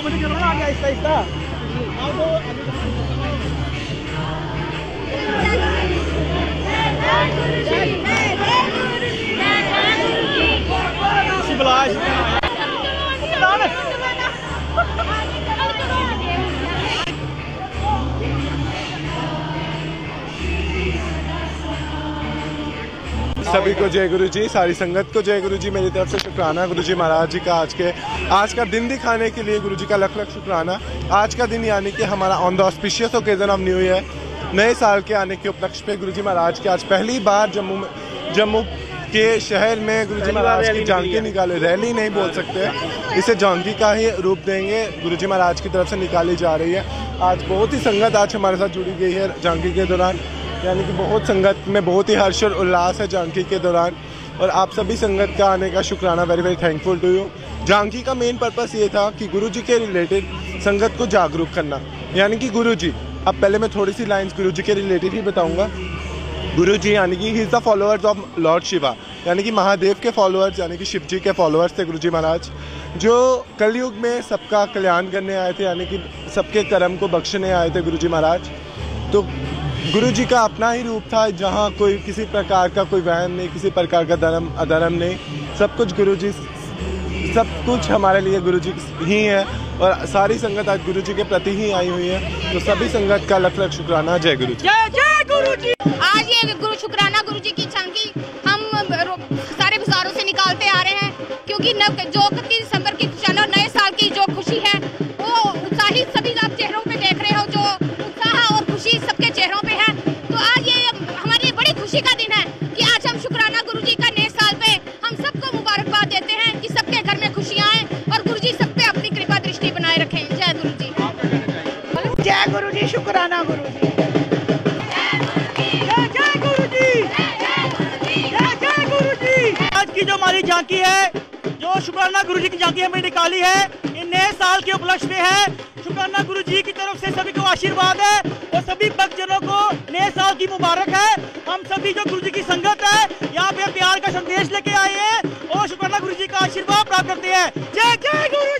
over to get Come on, guys, stay stop. सभी को जय गुरु जी सारी संगत को जय गुरु जी मेरी तरफ़ से शुक्राना गुरु जी महाराज जी का आज के आज का दिन दिखाने के लिए गुरु जी का लख लख शुक्राना। आज का दिन यानी कि हमारा on the auspicious occasion of new year नए साल के आने के उपलक्ष्य पे गुरु जी महाराज के आज पहली बार जम्मू में जम्मू के शहर में गुरु जी महाराज की झांकी निकाले रैली नहीं बोल सकते। इसे झांकी का ही रूप देंगे। गुरु जी महाराज की तरफ़ से निकाली जा रही है। आज बहुत ही संगत आज हमारे साथ जुड़ी गई है झांकी के दौरान। यानी कि बहुत संगत में बहुत ही हर्ष और उल्लास है झांकी के दौरान। और आप सभी संगत का आने का शुक्राना very very thankful to you झांकी का मेन पर्पस ये था कि गुरु जी के रिलेटेड संगत को जागरूक करना। यानी कि गुरु जी अब पहले मैं थोड़ी सी लाइंस गुरु जी के रिलेटेड ही बताऊँगा। गुरु जी यानी कि he is the followers of lord Shiva यानी कि महादेव के फॉलोअर्स यानी कि शिव जी के फॉलोअर्स थे गुरु जी महाराज, जो कलयुग में सबका कल्याण करने आए थे, यानी कि सबके कर्म को बख्शने आए थे गुरु जी महाराज। तो गुरु जी का अपना ही रूप था, जहाँ कोई किसी प्रकार का कोई वहम नहीं, किसी प्रकार का धर्म, अधर्म नहीं। सब कुछ गुरु जी सब कुछ हमारे लिए गुरु जी ही है और सारी संगत आज गुरु जी के प्रति ही आई हुई है। तो सभी संगत का लख लख शुक्राना, जय गुरु जी जय गुरु जी आज ये गुरु शुक्राना गुरु जी की झांकी हम सारे बाजारों से निकालते आ रहे हैं, क्योंकि नव जो खुशी का दिन है कि आज हम शुक्राना गुरु जी का नए साल पे हम सबको मुबारकबाद देते हैं कि सबके घर में खुशियाँ आए और गुरु जी सब पे अपनी कृपा दृष्टि बनाए रखें। जय गुरु जी जय गुरु जी शुक्राना गुरु जी आज की जो हमारी झांकी है, जो शुक्राना गुरु जी की झांकी हमें निकाली है, ये नए साल के उपलक्ष्य में है। शुक्राना गुरु जी की तरफ़ से सभी को आशीर्वाद है और सभी भक्तजनों को की मुबारक है। हम सभी जो गुरु जी की संगत है, यहाँ पे प्यार का संदेश लेके आए हैं। और शुक्राना गुरु जी का आशीर्वाद प्राप्त करते हैं। जय जय गुरु